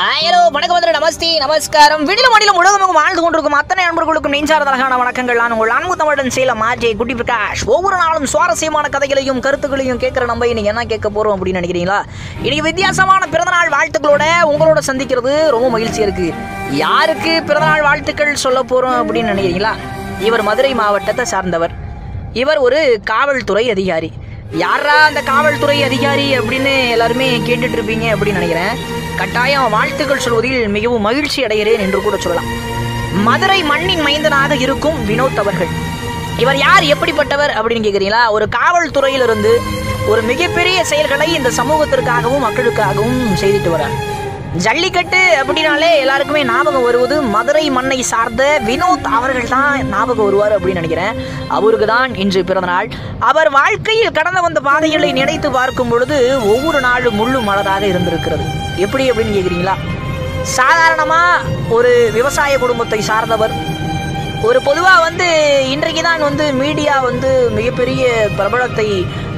Hello வணக்கம் வந்து நமஸ்தி நமஸ்காரம். விடில மாநிலம் உலகமும் வாழ்ந்து கொண்டிருக்கும் அத்தனை நண்பர்களுக்கும் நெஞ்சார்ந்த அழகான வணக்கங்கள். நான் உங்கள் அன்பு தமிழன் சேலம் மாஜே குட்டி பிரகாஷ். ஒவ்வொரு நாளும் சுவாரஸ்யமான கதைகளையும் கருத்துக்களையும் கேட்குற நம்ம இன்னைக்கு என்ன கேட்க போறோம் அப்படின்னு நினைக்கிறீங்களா? இன்னைக்கு வித்தியாசமான பிறந்தநாள் வாழ்த்துக்களோட உங்களோட சந்திக்கிறது ரொம்ப மகிழ்ச்சியா இருக்கு. யாருக்கு பிறந்தநாள் வாழ்த்துக்கள் சொல்ல போறோம் அப்படின்னு நினைக்கிறீங்களா? இவர் மதுரை மாவட்டத்தை சார்ந்தவர். இவர் ஒரு காவல்துறை அதிகாரி. யாரா அந்த காவல்துறை அதிகாரி அப்படின்னு எல்லாருமே கேட்டுட்டு இருப்பீங்க அப்படின்னு நினைக்கிறேன். கட்டாயம் வாழ்த்துக்கள் சொல்வதில் மிகவும் மகிழ்ச்சி அடைகிறேன் என்று கூட சொல்லலாம். மதுரை மண்ணின் மைந்தனாக இருக்கும் வினோத் அவர்கள். இவர் யார் எப்படிப்பட்டவர் அப்படின்னு கேட்குறீங்களா ஒரு காவல்துறையிலிருந்து ஒரு மிகப்பெரிய செயல்களை இந்த சமூகத்திற்காகவும் மக்களுக்காகவும் செய்துட்டு வரார் ஜல்லிக்கட்டு அப்படின்னாலே எல்லாருக்குமே ஞாபகம் வருவது மதுரை மண்ணை சார்ந்த வினோத் அவர்கள் தான் ஞாபகம் வருவார் அப்படின்னு நினைக்கிறேன். அவருக்கு தான் இன்று பிறந்தநாள் அவர் வாழ்க்கையில் கடந்து வந்த பாதைகளை நினைத்து பார்க்கும் பொழுது ஒவ்வொரு நாளும் முள்ளு மலராக இருந்திருக்கிறது. எப்படி அப்படின்னு கேட்குறீங்களா சாதாரணமாக ஒரு விவசாய குடும்பத்தை சார்ந்தவர் ஒரு பொதுவாக வந்து இன்றைக்கு தான் வந்து மீடியா வந்து மிகப்பெரிய பிரபலத்தை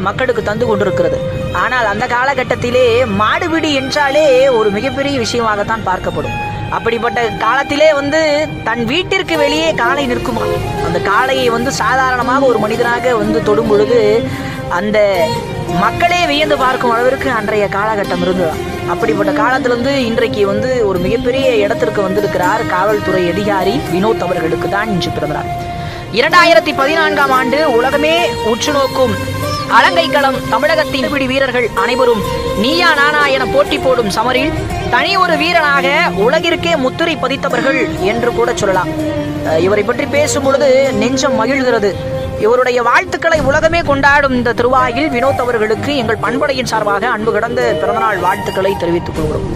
மக்களுக்கு தந்து கொண்டிருக்கிறது. ஆனால் அந்த காலகட்டத்திலே மாடுபிடி என்றாலே ஒரு மிகப்பெரிய விஷயமாகத்தான் பார்க்கப்படும். அப்படிப்பட்ட காலத்திலே வந்து தன் வீட்டிற்கு வெளியே காளை நிற்குமா? அந்த காளையை வந்து சாதாரணமாக ஒரு மனிதனாக வந்து தொடும் பொழுது அந்த மக்களே வியந்து பார்க்கும் அளவிற்கு அன்றைய காலகட்டம் இருந்தது. அப்படிப்பட்ட காலத்திலிருந்து இன்றைக்கு வந்து ஒரு மிகப்பெரிய இடத்திற்கு வந்திருக்கிறார் காவல்துறை அதிகாரி வினோத் அவர்களுக்கு தான் இன்று பிறந்தார் இரண்டாயிரத்தி பதினான்காம் ஆண்டு உலகமே உற்று நோக்கும் அலங்கைக்களம் தமிழகத்தின் பிடி வீரர்கள் அனைவரும் நீயா நானா என போட்டி போடும் சமரில் தனி ஒரு வீரனாக உலகிற்கே முத்திரை பதித்தவர்கள் என்று கூட சொல்லலாம். இவரை பற்றி பேசும் பொழுது நெஞ்சம் மகிழ்கிறது. இவருடைய வாழ்த்துக்களை உலகமே கொண்டாடும் இந்த திருவாயில் வினோத் அவர்களுக்கு எங்கள் பண்படையின் சார்பாக அன்பு கடந்த பிறந்தநாள் வாழ்த்துக்களை தெரிவித்துக் கொள்கிறோம்.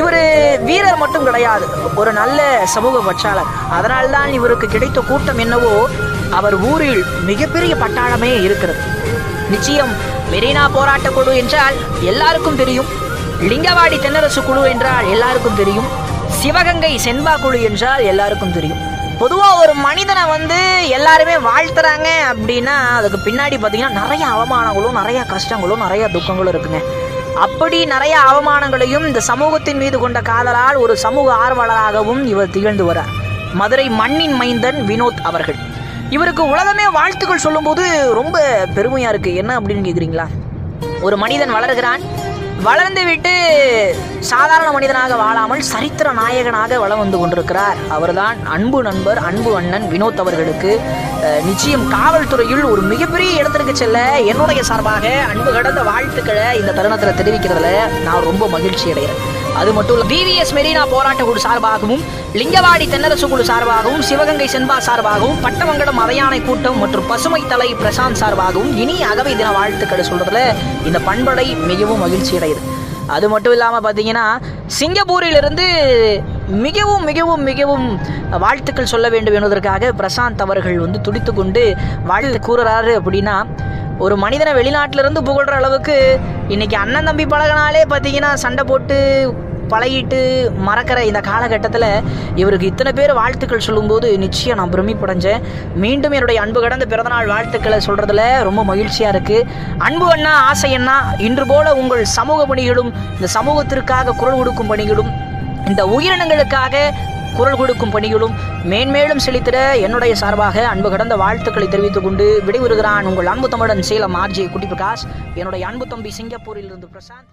இவர் வீரர் மட்டும் கிடையாது ஒரு நல்ல சமூக பற்றாளர் அதனால்தான் இவருக்கு கிடைத்த கூட்டம் என்னவோ அவர் ஊரில் மிகப்பெரிய பட்டாளமே இருக்கிறது. நிச்சயம் மெரினா போராட்ட குழு என்றால் எல்லாருக்கும் தெரியும். லிங்கவாடி தென்னரசு குழு என்றால் எல்லாருக்கும் தெரியும். சிவகங்கை செண்பா குழு என்றால் எல்லாருக்கும் தெரியும். பொதுவாக ஒரு மனிதனை வந்து எல்லாருமே வாழ்த்துறாங்க அப்படின்னா அதுக்கு பின்னாடி பார்த்தீங்கன்னா நிறைய அவமானங்களும் நிறைய கஷ்டங்களும் நிறைய துக்கங்களும் இருக்குங்க. அப்படி நிறைய அவமானங்களையும் இந்த சமூகத்தின் மீது கொண்ட காதலால் ஒரு சமூக ஆர்வலராகவும் இவர் திகழ்ந்து வரார் மதுரை மண்ணின் மைந்தன் வினோத் அவர்கள். இவருக்கு உலகமே வாழ்த்துக்கள் சொல்லும்போது ரொம்ப பெருமையா இருக்கு. என்ன அப்படின்னு கேக்குறீங்களா? ஒரு மனிதன் வளர்கிறான். வளர்ந்து விட்டு சாதாரண மனிதனாக வாழாமல் சரித்திர நாயகனாக வளம் வந்து கொண்டிருக்கிறார். அவர்தான் அன்பு நண்பர் அன்பு அண்ணன் வினோத் அவர்களுக்கு நிச்சயம் காவல்துறையில் ஒரு மிகப்பெரிய இடத்திற்கு செல்ல என்னுடைய சார்பாக அன்பு கடந்த வாழ்த்துக்களை இந்த தருணத்தில் தெரிவிக்கிறதுல நான் ரொம்ப மகிழ்ச்சி அடைகிறேன் அது மட்டும் இல்ல பிவிஎஸ் மெரினா போராட்ட குழு சார்பாகவும் லிங்கவாடி தென்னரசு குழு சார்பாகவும் சிவகங்கை சென்பா சார்பாகவும் பட்டமங்கலம் அவையானை கூட்டம் மற்றும் பசுமை தலை பிரசாந்த் சார்பாகவும் இனி அகவை தின வாழ்த்துக்களை சொல்றதுல இந்த பண்படை மிகவும் மகிழ்ச்சி அடையுது. அது மட்டும் இல்லாமல் பார்த்தீங்கன்னா சிங்கப்பூரிலிருந்து மிகவும் மிகவும் மிகவும் வாழ்த்துக்கள் சொல்ல வேண்டும் என்பதற்காக பிரசாந்த் அவர்கள் வந்து துடித்து கொண்டு வாழ்த்து கூறுறாரு அப்படின்னா ஒரு மனிதனை வெளிநாட்டிலிருந்து புகழ்கிற அளவுக்கு இன்னைக்கு அண்ணன் தம்பி பழகினாலே பார்த்தீங்கன்னா சண்டை போட்டு பழகிட்டு மறக்கிற இந்த காலகட்டத்தில் இவருக்கு இத்தனை பேர் வாழ்த்துக்கள் சொல்லும்போது நிச்சயம் நான் பிரமிப்படைஞ்சேன் மீண்டும் என்னுடைய அன்பு கடந்த பிறந்தநாள் வாழ்த்துக்களை சொல்கிறதுல ரொம்ப மகிழ்ச்சியாக இருக்குது அன்பு அண்ணா ஆசை அண்ணா இன்று போல உங்கள் சமூக பணிகளும் இந்த சமூகத்திற்காக குரல் கொடுக்கும் பணிகளும் இந்த உயிரினங்களுக்காக குரல் கொடுக்கும் பணிகளும் மேன்மேலும் செலுத்திட என்னுடைய சார்பாக அன்பு கடந்த வாழ்த்துக்களை தெரிவித்துக் கொண்டு விடைபெறுகிறான் உங்கள் அன்பு தமிழன் சேலம் ஆர்ஜி குட்டி பிரகாஷ் என்னுடைய அன்பு தம்பி சிங்கப்பூரில் இருந்து பிரசாந்த்.